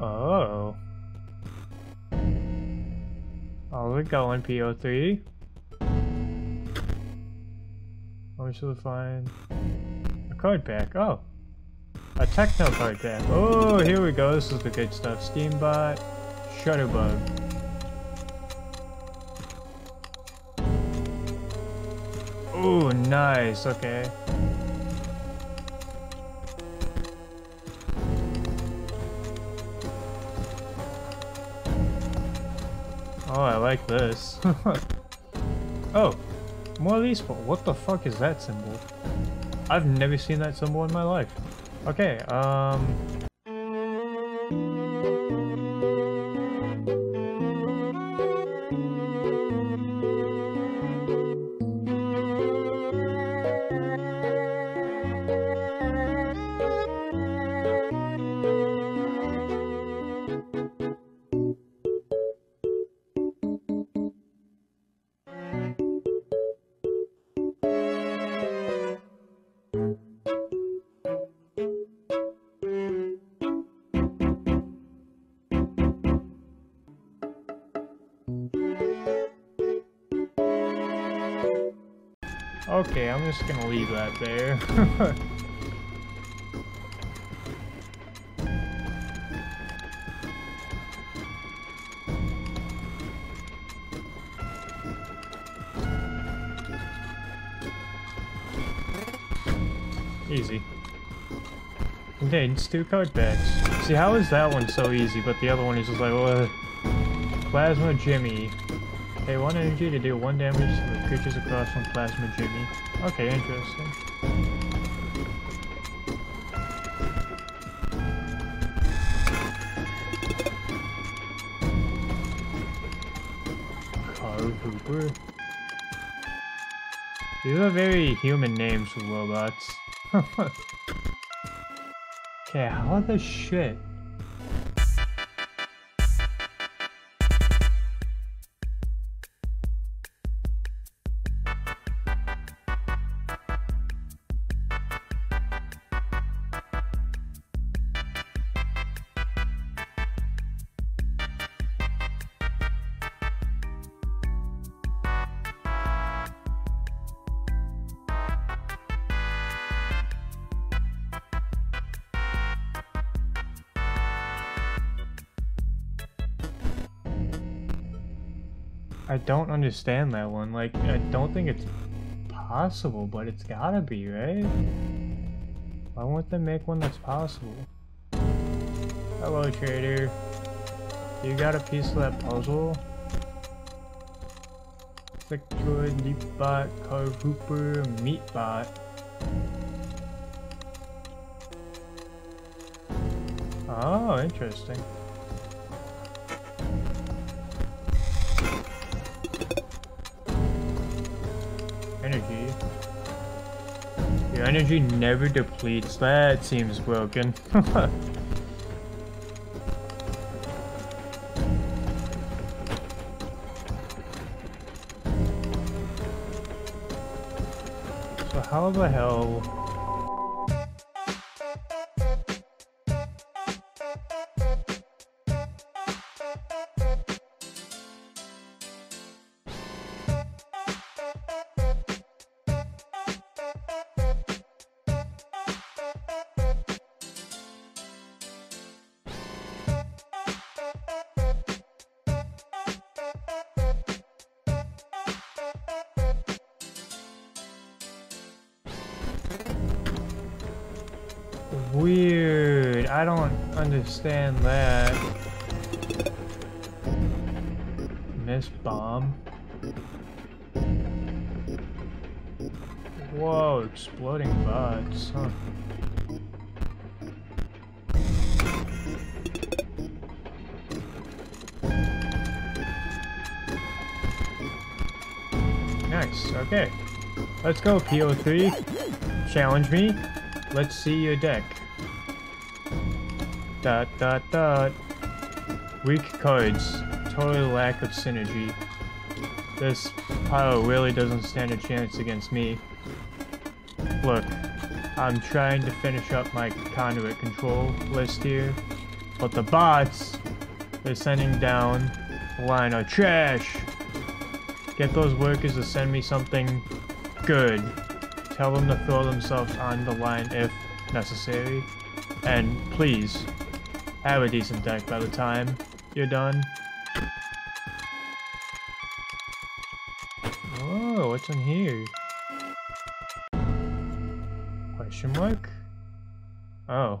Oh. Oh, we're going PO3. Where should we find a card pack? Oh. A techno card pack. Oh, here we go. This is the good stuff. Steambot, Shutterbug. Oh, nice. Okay. Oh, I like this. oh, more these. What the fuck is that symbol? I've never seen that symbol in my life. Okay, um... Okay, I'm just gonna leave that there. Easy. Contains two card packs. See, how is that one so easy, but the other one is just like, what? Plasma Jimmy. Pay one energy to deal one damage to the creatures across from Plasma Jimmy. Okay, interesting. Car Hooper. These are very human names for robots. okay, how the shit? I don't understand that one. Like, I don't think it's possible, but it's gotta be, right? Why won't they make one that's possible? Hello, trader. You got a piece of that puzzle? Sectoid, Leapbot, Car Hooper, Meatbot. Oh, interesting. Energy never depletes. That seems broken. so how the hell... understand that. Miss bomb. Whoa, exploding bots, huh? Nice, okay. Let's go, PO3. Challenge me. Let's see your deck. Dot dot dot. Weak cards. Total lack of synergy. This pile really doesn't stand a chance against me. Look, I'm trying to finish up my conduit control list here. But the bots, they're sending down a line of trash. Get those workers to send me something good. Tell them to throw themselves on the line if necessary. And please, have a decent deck by the time you're done. Oh, what's in here? Question mark? Oh. Oh,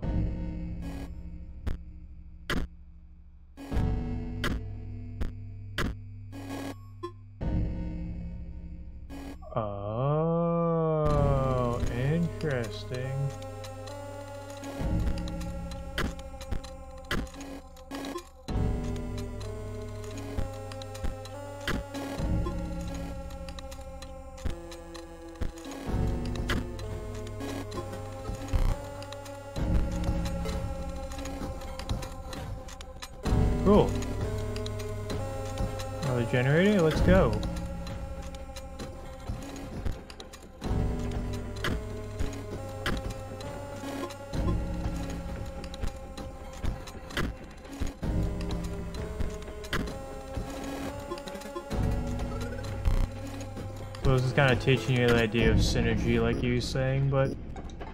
kind of teaching you the idea of synergy like you were saying, but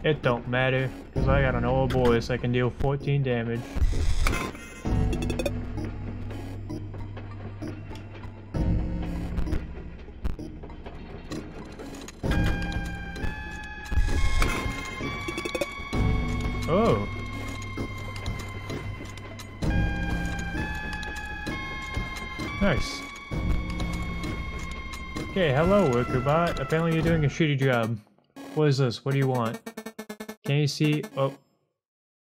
it don't matter, because I got an old boy so I can deal 14 damage. Hello, bot. Apparently you're doing a shitty job. What is this? What do you want? Can you see? Oh,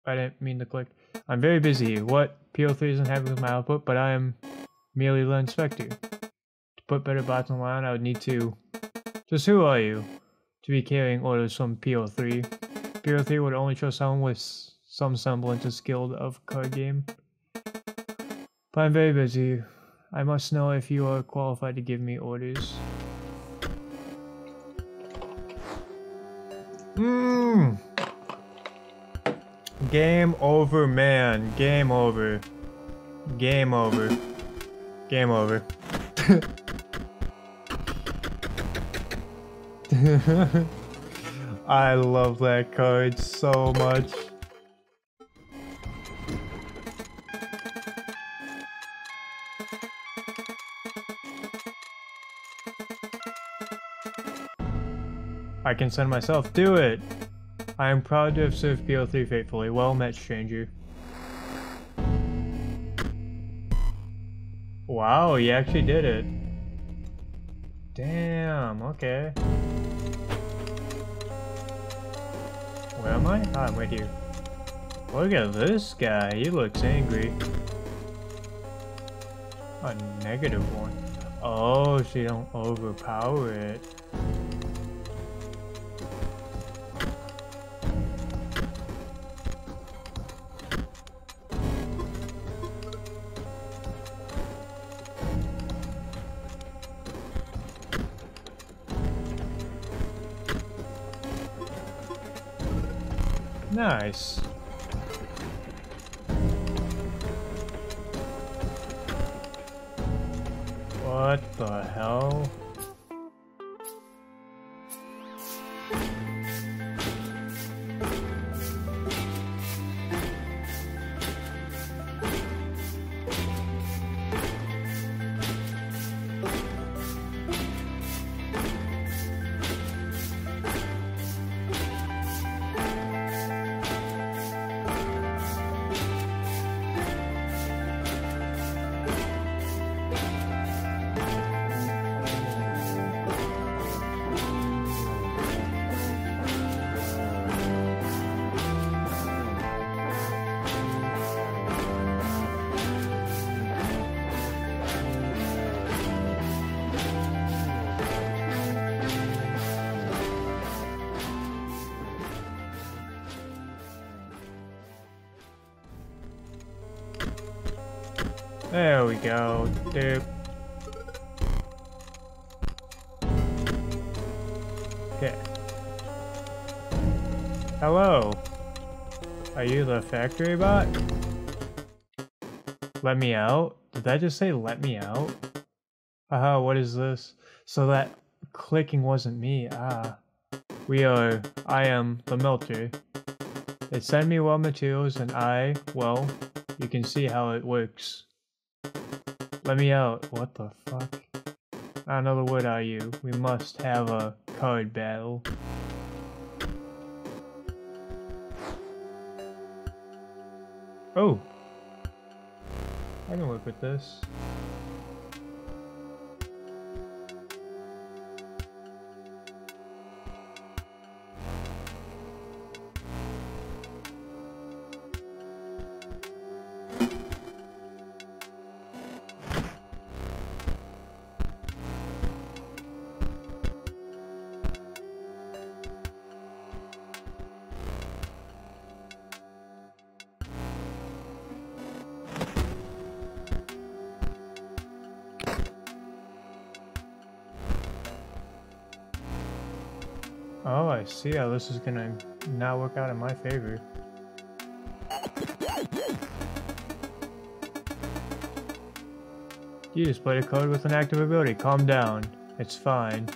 I didn't mean to click. I'm very busy. What? PO3 isn't happy with my output, but I am merely the inspector. To put better bots online, I would need to... Just who are you? To be carrying orders from PO3. PO3 would only trust someone with some semblance of skill of card game. But I'm very busy. I must know if you are qualified to give me orders. Game over, man. Game over. Game over. Game over. I love that card so much. I can send myself. Do it! I am proud to have served PO3 faithfully. Well met, stranger. Wow, you actually did it. Damn, okay. Where am I? Ah, I'm right here. Look at this guy, he looks angry. A negative one. Oh, you don't overpower it. What the hell? There we go, dude. Okay. Hello. Are you the factory bot? Let me out? Did that just say let me out? Haha, what is this? So that clicking wasn't me, ah. We are, I am the melter. They send me raw materials and I, well, you can see how it works. Let me out. What the fuck? Not another word are you. We must have a card battle. Oh! I can work with this. See how this is gonna not work out in my favor. You just played a code with an active ability. Calm down. It's fine.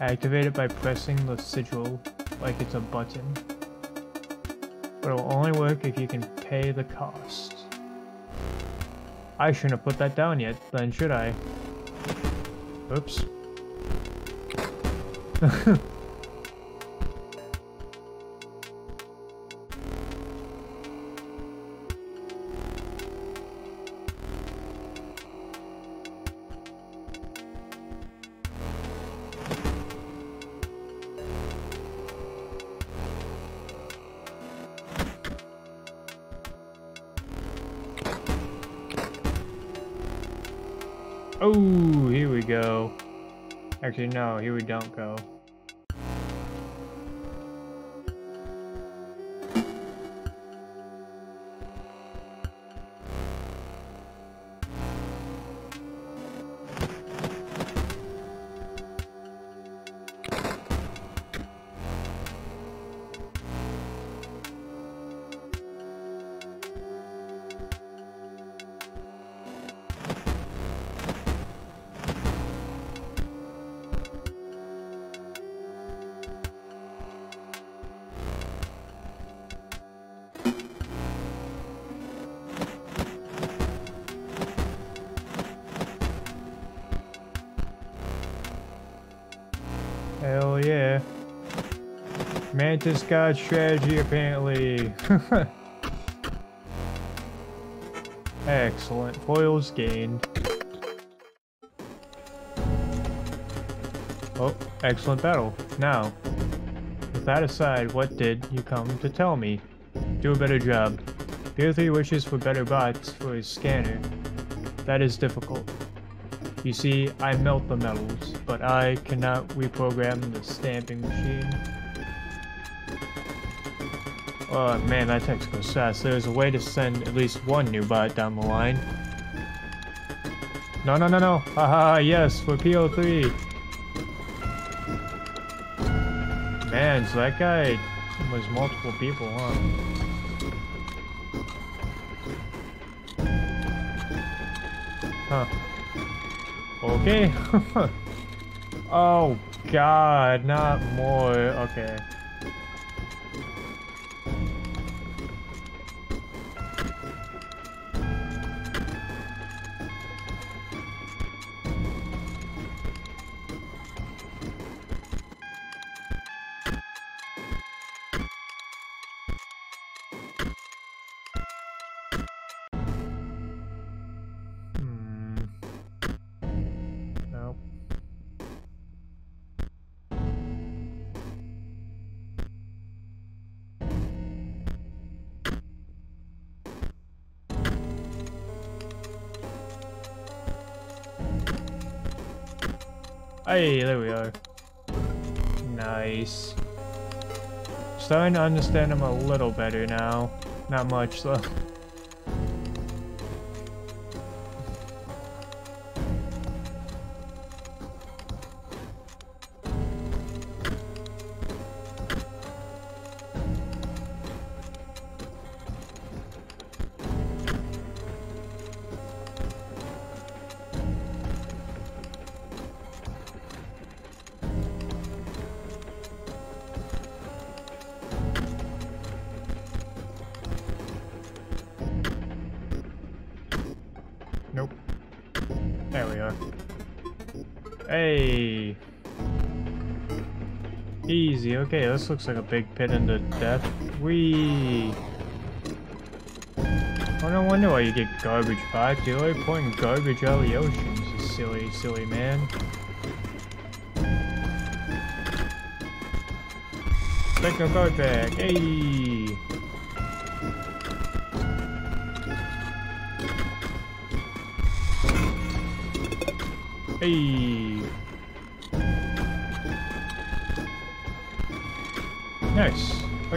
Activate it by pressing the sigil like it's a button. But it will only work if you can pay the cost. I shouldn't have put that down yet, then should I? Oops. No, here we don't go. Mantis God strategy, apparently. Excellent. Foils gained. Oh, excellent battle. Now, with that aside, what did you come to tell me? Do a better job. PO3 wishes for better bots for his scanner. That is difficult. You see, I melt the metals, but I cannot reprogram the stamping machine. Oh man, that text goes fast. There's a way to send at least one new bot down the line. No, no, no, no. Haha, yes, for PO3. Man, so that guy was multiple people, huh? Huh. Okay. oh god, not more. Okay. Hey, there we go. Nice. Starting to understand him a little better now. Not much, though. Hey! Easy, okay, this looks like a big pit into death. Whee! Oh, no wonder why you get garbage bots. You're like pouring garbage out of the oceans, you silly, silly man. Techno card back, hey! Hey!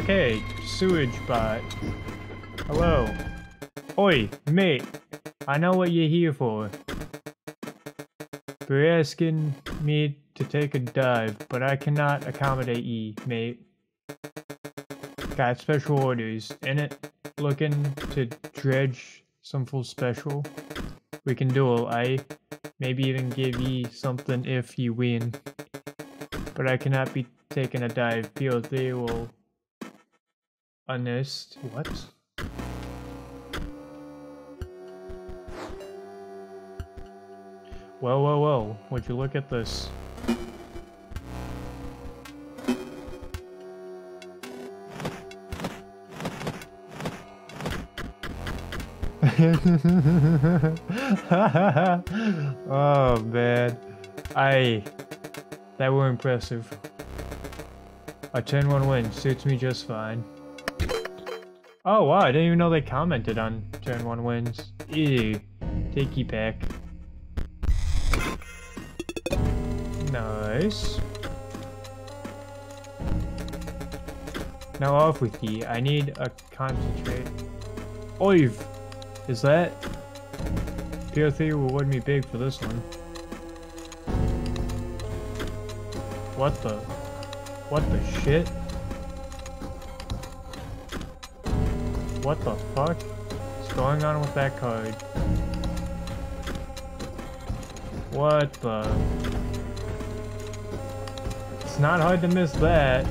Okay, sewage bot. Hello. Oi, mate. I know what you're here for. You're asking me to take a dive, but I cannot accommodate ye, mate. Got special orders. In it, looking to dredge some full special. We can duel, I maybe even give ye something if ye win. But I cannot be taking a dive. PO3 will honest. What? Well, well, well, would you look at this? oh man, I that were impressive. A 10-1 win suits me just fine. Oh wow, I didn't even know they commented on turn 1 wins. Ew, takey pack. Nice. Now off with ye, I need a concentrate. Oiv! Is that? PO3 will reward me big for this one. What the? What the shit? What the fuck? is going on with that card? What the? It's not hard to miss that.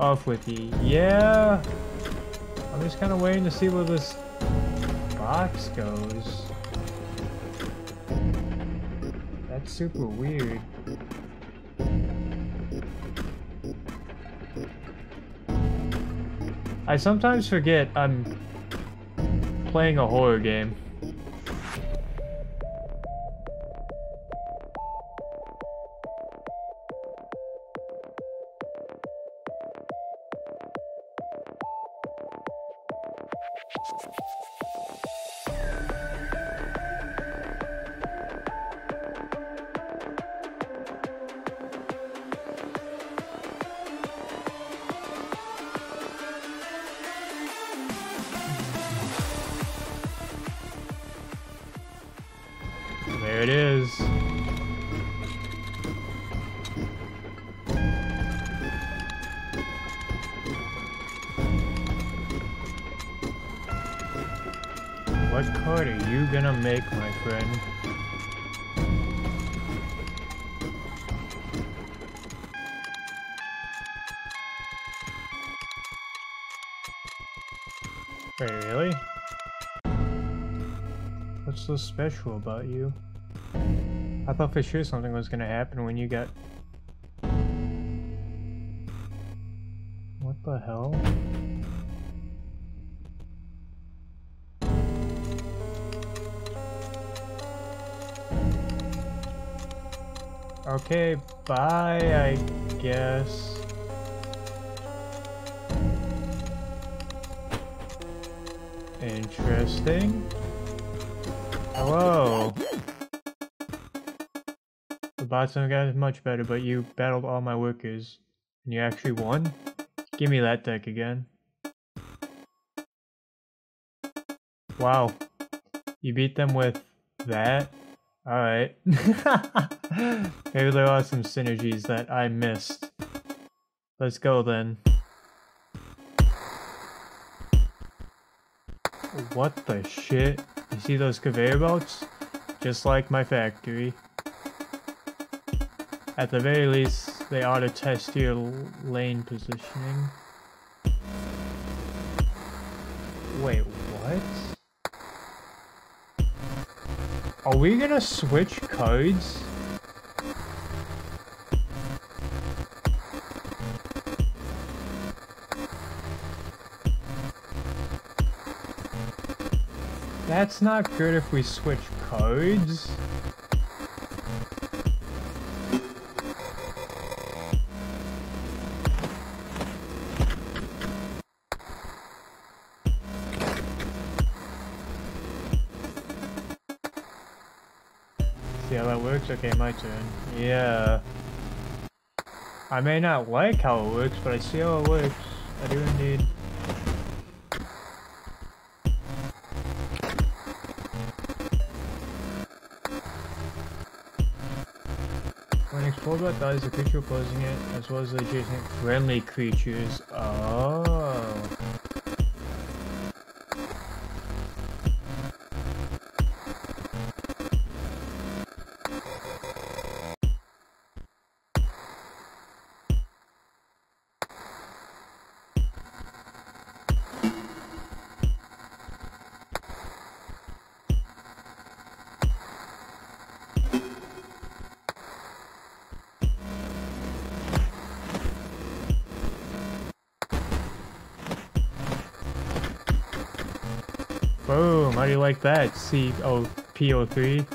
Off with ye. Yeah! I'm just kind of waiting to see where this box goes. That's super weird. I sometimes forget I'm playing a horror game. Friend? Really? What's so special about you? I thought for sure something was gonna happen when you got... What the hell? Okay, bye, I guess. Interesting. Hello. The bots don't get much better, but you battled all my workers. And you actually won? Give me that deck again. Wow. You beat them with that? Alright. Maybe there are some synergies that I missed. Let's go then. What the shit? You see those conveyor belts? Just like my factory. At the very least, they ought to test your lane positioning. Wait, Are we gonna switch codes? That's not good if we switch codes. Okay, my turn. Yeah. I may not like how it works, but I see how it works. I do indeed. When explored dies, the creature opposing it, as well as the adjacent friendly creatures. Oh. Like that? C oh PO3?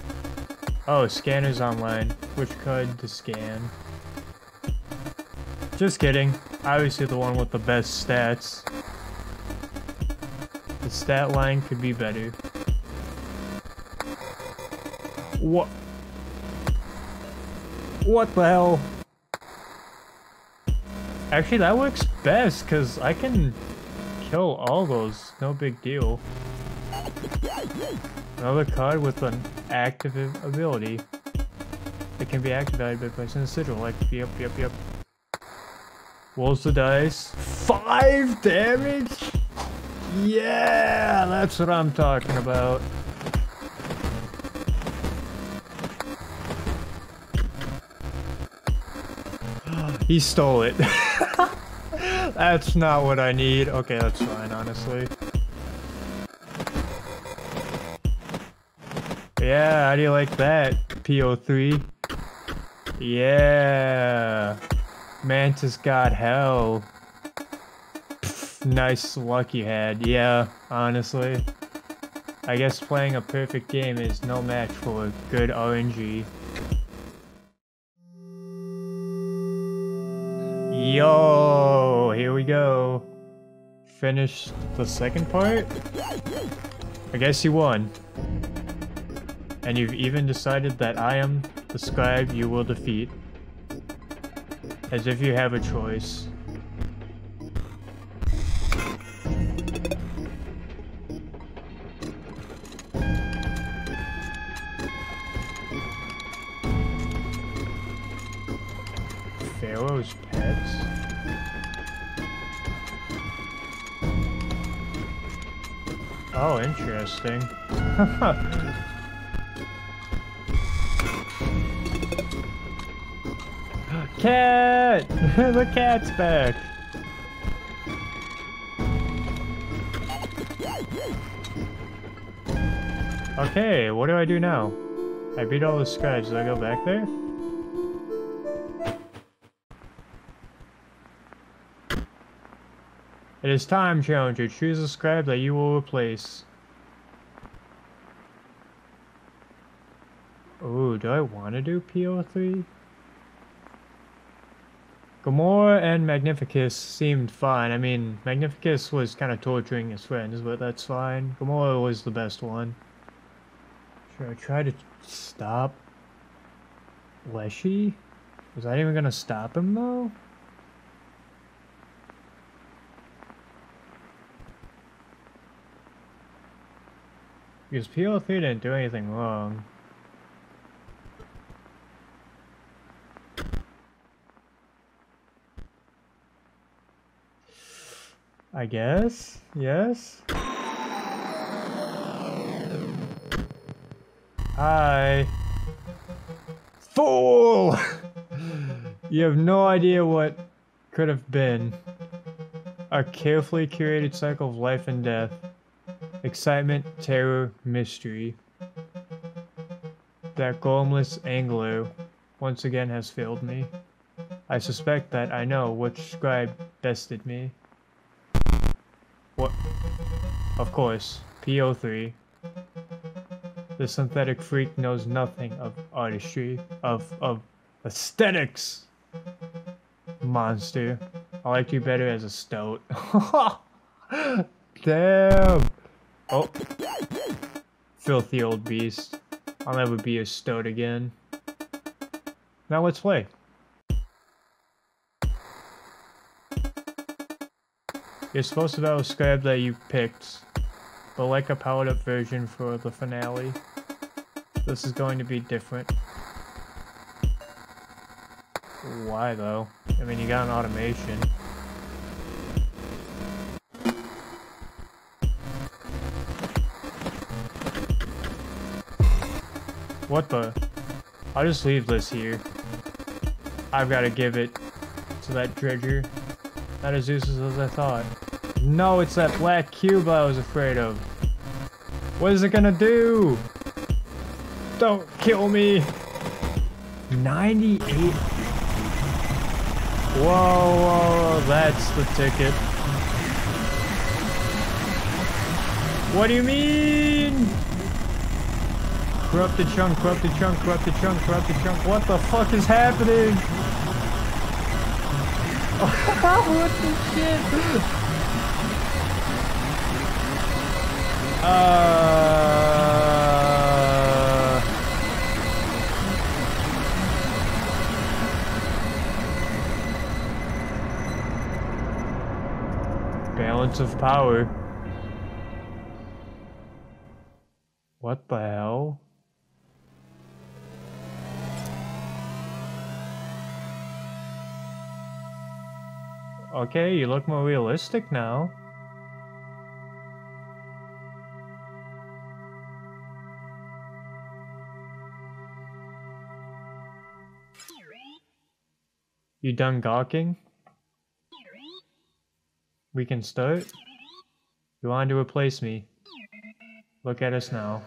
Oh, scanners online. Which code to scan? Just kidding. Obviously the one with the best stats. The stat line could be better. What? What the hell? Actually, that works best, because I can kill all those. No big deal. Another card with an active ability. It can be activated by placing a sigil, like, yep, yep, yep. Rolls the dice. Five damage? Yeah, that's what I'm talking about. he stole it. that's not what I need. Okay, that's fine, honestly. Yeah, how do you like that? PO3? Yeah. Mantis got hell. Nice luck you had. Yeah, honestly. I guess playing a perfect game is no match for a good RNG. Yo, here we go. Finished the second part? I guess you won. And you've even decided that I am the scribe you will defeat. As if you have a choice. Pharaoh's pets? Oh, interesting. Cat! the cat's back! Okay, what do I do now? I beat all the scribes. Do I go back there? It is time, Challenger. Choose a scribe that you will replace. Oh, do I want to do PO3? Grimora and Magnificus seemed fine. I mean, Magnificus was kind of torturing his friends, but that's fine. Grimora was the best one. Should I try to stop Leshy? Was that even gonna stop him, though? Because PO3 didn't do anything wrong. I guess? Yes? Hi. Fool! you have no idea what could have been. A carefully curated cycle of life and death. Excitement, terror, mystery. that gormless angler once again has failed me. I suspect that I know which scribe bested me. Of course, PO3. The synthetic freak knows nothing of artistry, of, of aesthetics. Monster. I like you better as a stoat. Damn! Oh. Filthy old beast. I'll never be a stoat again. Now let's play. You're supposed to have a scribe that you picked, but like a powered up version for the finale. This is going to be different. Why though? I mean, you got an automation. What the? I'll just leave this here. I've got to give it to that dredger. Not as useless as I thought. No, it's that black cube I was afraid of. What is it gonna do? Don't kill me. 98. Whoa, whoa, whoa, that's the ticket. What do you mean? Corrupted chunk, corrupted chunk, corrupted chunk, corrupted chunk. What the fuck is happening? what the shit? Uh... Of power. What the hell? Okay, you look more realistic now. You done gawking? We can start? You want to replace me. Look at us now.